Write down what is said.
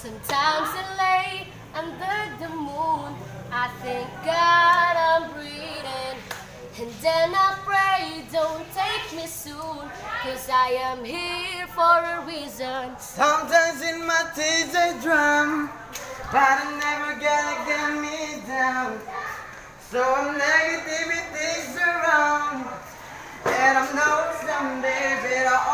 Sometimes I lay under the moon. I thank God I'm breathing. And then I pray, don't take me soon. Cause I am here for a reason. Sometimes in my tears I drown, but I'm never gonna get me down. So negativity's surround, and I know someday, baby,